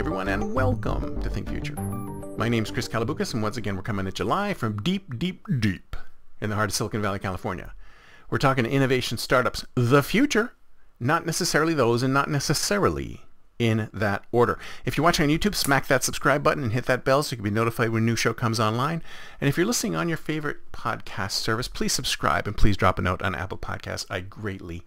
everyone, and welcome to Think Future. My name's Chris Kalaboukis, and once again, we're coming at live from deep, deep, deep in the heart of Silicon Valley, California. We're talking innovation startups, the future, not necessarily those, and not necessarily in that order. If you're watching on YouTube, smack that subscribe button and hit that bell so you can be notified when a new show comes online. And if you're listening on your favorite podcast service, please subscribe and please drop a note on Apple Podcasts. I greatly,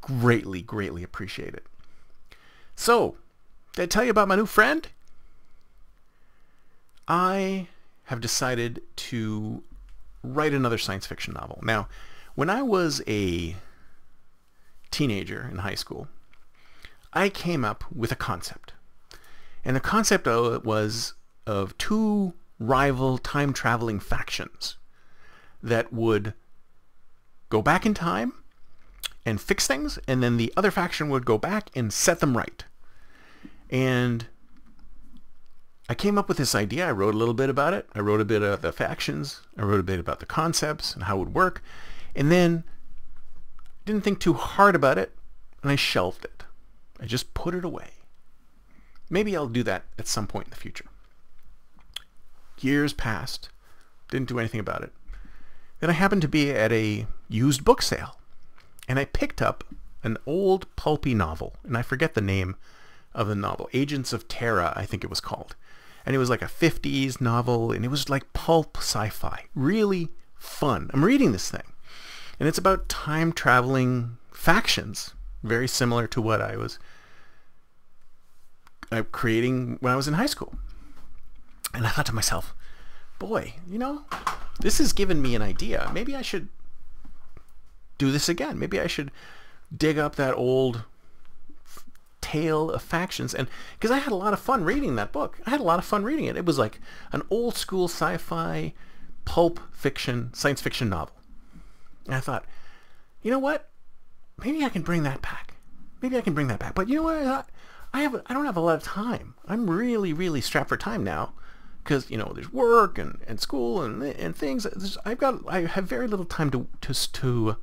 greatly, greatly appreciate it. So, did I tell you about my new friend? I have decided to write another science fiction novel. Now, when I was a teenager in high school, I came up with a concept. And the concept was of two rival time-traveling factions that would go back in time and fix things, and then the other faction would go back and set them right. And I came up with this idea. I wrote a little bit about it. I wrote a bit about the factions. I wrote a bit about the concepts and how it would work. And then didn't think too hard about it, and I shelved it. I just put it away. Maybe I'll do that at some point in the future. Years passed. Didn't do anything about it. Then I happened to be at a used book sale, and I picked up an old pulpy novel, and I forget the name of the novel. Agents of Terra, I think it was called. And it was like a 50s novel, and it was like pulp sci-fi. Really fun. I'm reading this thing. And it's about time-traveling factions, very similar to what I was uh, creating when I was in high school. And I thought to myself, boy, you know, this has given me an idea. Maybe I should do this again. Maybe I should dig up that old tale of factions and because I had a lot of fun reading that book. I had a lot of fun reading it. It was like an old school sci-fi pulp fiction, science fiction novel. And I thought, you know what? Maybe I can bring that back. Maybe I can bring that back. But you know what? I thought I have I don't have a lot of time. I'm really really strapped for time now because you know there's work and, and school and and things. There's, I've got I have very little time to to to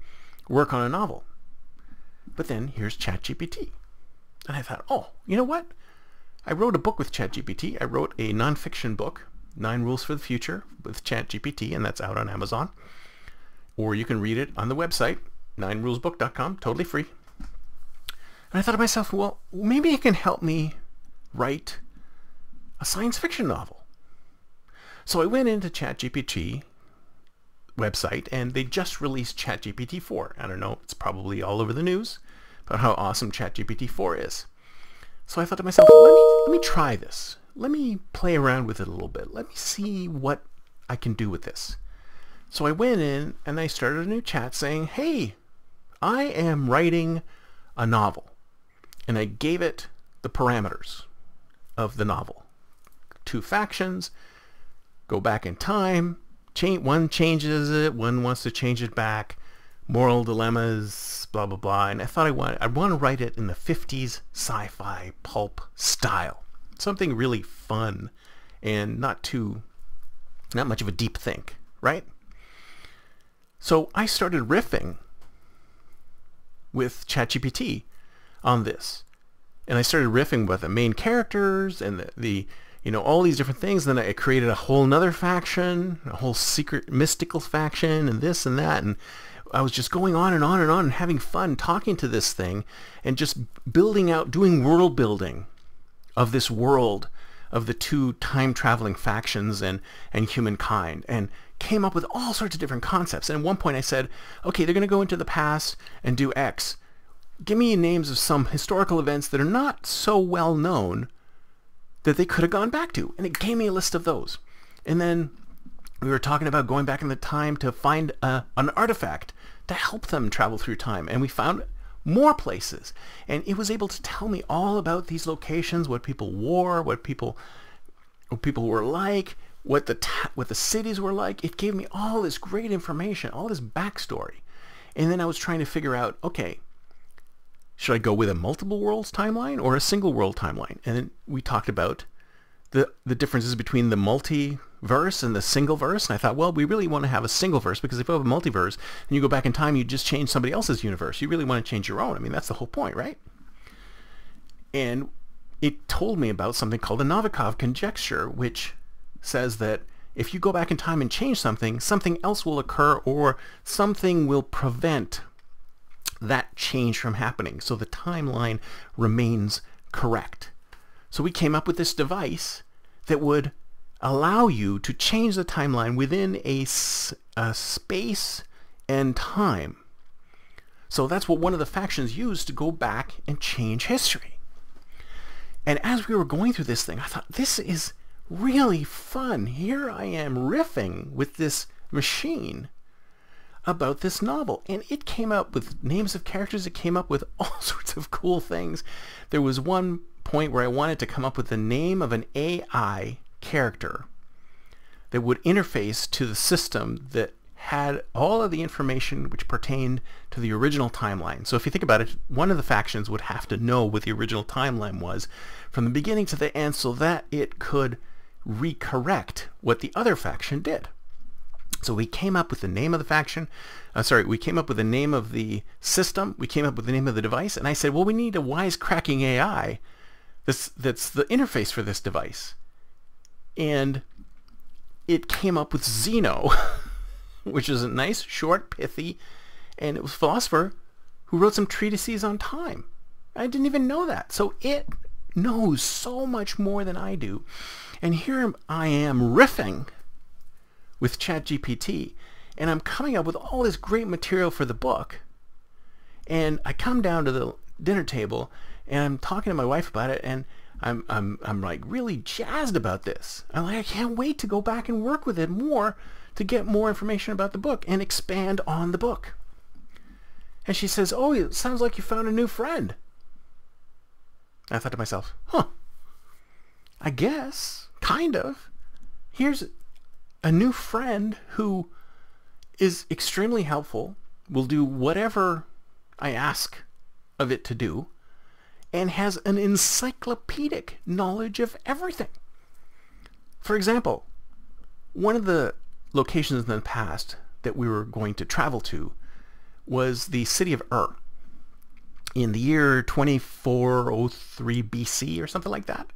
work on a novel. But then here's ChatGPT. And I thought, oh, you know what? I wrote a book with ChatGPT. I wrote a nonfiction book, Nine Rules for the Future, with ChatGPT, and that's out on Amazon. Or you can read it on the website, ninerulesbook.com, totally free. And I thought to myself, well, maybe it can help me write a science fiction novel. So I went into ChatGPT website and they just released ChatGPT 4. I don't know, it's probably all over the news about how awesome ChatGPT 4 is. So I thought to myself, let me, let me try this. Let me play around with it a little bit. Let me see what I can do with this. So I went in and I started a new chat saying, hey, I am writing a novel and I gave it the parameters of the novel. Two factions, go back in time, change, one changes it, one wants to change it back, moral dilemmas, blah, blah, blah. And I thought I want, I want to write it in the 50s sci-fi pulp style. Something really fun and not too, not much of a deep think, right? So I started riffing with ChatGPT on this. And I started riffing with the main characters and the, the you know, all these different things. Then I created a whole nother faction, a whole secret mystical faction and this and that. And I was just going on and on and on and having fun talking to this thing and just building out, doing world building of this world of the two time-traveling factions and, and humankind and came up with all sorts of different concepts. And at one point I said, okay, they're going to go into the past and do X give me names of some historical events that are not so well known that they could have gone back to. And it gave me a list of those. And then we were talking about going back in the time to find a, an artifact to help them travel through time. And we found more places. And it was able to tell me all about these locations, what people wore, what people what people were like, what the what the cities were like. It gave me all this great information, all this backstory. And then I was trying to figure out, okay, should I go with a multiple worlds timeline or a single world timeline? And then we talked about the the differences between the multiverse and the single verse. And I thought, well, we really want to have a single verse because if you have a multiverse and you go back in time, you just change somebody else's universe. You really want to change your own. I mean, that's the whole point, right? And it told me about something called the Novikov conjecture, which says that if you go back in time and change something, something else will occur or something will prevent that change from happening. So the timeline remains correct. So we came up with this device that would allow you to change the timeline within a, a space and time. So that's what one of the factions used to go back and change history. And as we were going through this thing, I thought, this is really fun. Here I am riffing with this machine about this novel. And it came up with names of characters. It came up with all sorts of cool things. There was one point where I wanted to come up with the name of an AI character that would interface to the system that had all of the information which pertained to the original timeline. So if you think about it, one of the factions would have to know what the original timeline was from the beginning to the end so that it could recorrect what the other faction did. So we came up with the name of the faction. Uh, sorry, we came up with the name of the system. We came up with the name of the device. And I said, well, we need a wisecracking AI that's, that's the interface for this device. And it came up with Zeno, which is a nice, short, pithy, and it was a philosopher who wrote some treatises on time. I didn't even know that. So it knows so much more than I do. And here I am riffing with ChatGPT, and I'm coming up with all this great material for the book. And I come down to the dinner table, and I'm talking to my wife about it, and I'm I'm I'm like really jazzed about this. I'm like I can't wait to go back and work with it more to get more information about the book and expand on the book. And she says, "Oh, it sounds like you found a new friend." I thought to myself, "Huh. I guess kind of. Here's a new friend who is extremely helpful, will do whatever I ask of it to do, and has an encyclopedic knowledge of everything. For example, one of the locations in the past that we were going to travel to was the city of Ur in the year 2403 BC or something like that.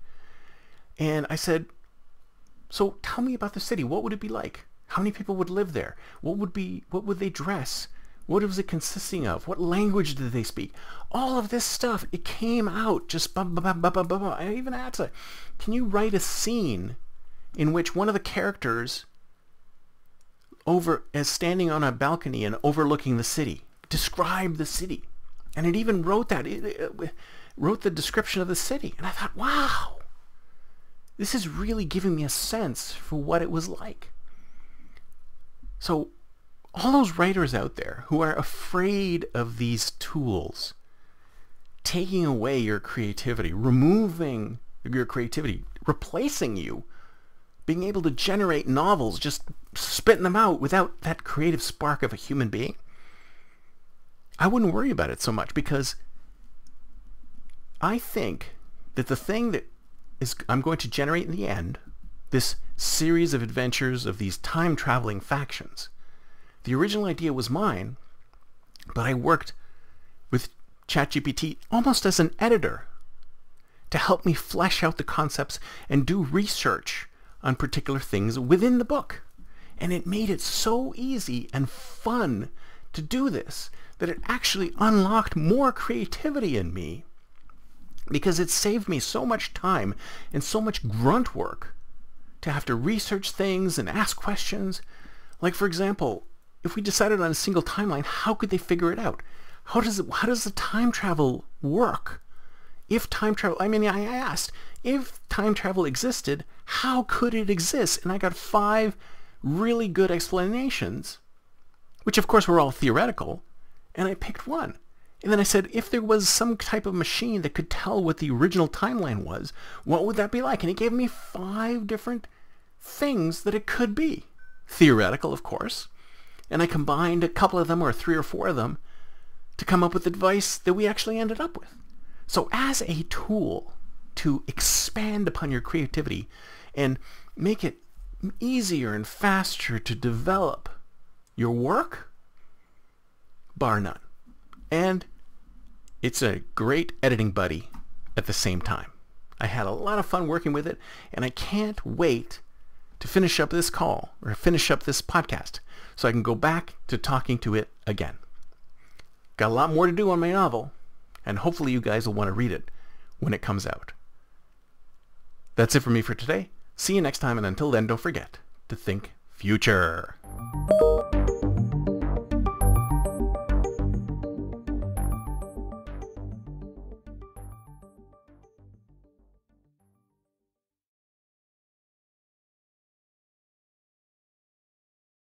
And I said, so tell me about the city. What would it be like? How many people would live there? What would be what would they dress? What was it consisting of? What language did they speak? All of this stuff, it came out just bum, bum, bum, bum, bum. I even asked can you write a scene in which one of the characters over is standing on a balcony and overlooking the city? Describe the city. And it even wrote that. It, it wrote the description of the city. And I thought, wow, this is really giving me a sense for what it was like. So all those writers out there who are afraid of these tools taking away your creativity, removing your creativity, replacing you, being able to generate novels, just spitting them out without that creative spark of a human being, I wouldn't worry about it so much because I think that the thing that is I'm going to generate in the end this series of adventures of these time-traveling factions. The original idea was mine, but I worked with ChatGPT almost as an editor to help me flesh out the concepts and do research on particular things within the book. And it made it so easy and fun to do this that it actually unlocked more creativity in me because it saved me so much time and so much grunt work to have to research things and ask questions. Like for example, if we decided on a single timeline, how could they figure it out? How does it, how does the time travel work? If time travel, I mean, I asked, if time travel existed, how could it exist? And I got five really good explanations, which of course were all theoretical, and I picked one. And then I said, if there was some type of machine that could tell what the original timeline was, what would that be like? And he gave me five different things that it could be. Theoretical, of course. And I combined a couple of them, or three or four of them, to come up with the device that we actually ended up with. So as a tool to expand upon your creativity and make it easier and faster to develop your work, bar none. And it's a great editing buddy at the same time. I had a lot of fun working with it, and I can't wait to finish up this call or finish up this podcast so I can go back to talking to it again. Got a lot more to do on my novel, and hopefully you guys will want to read it when it comes out. That's it for me for today. See you next time, and until then, don't forget to think future.